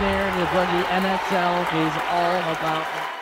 there what the NSL is all about.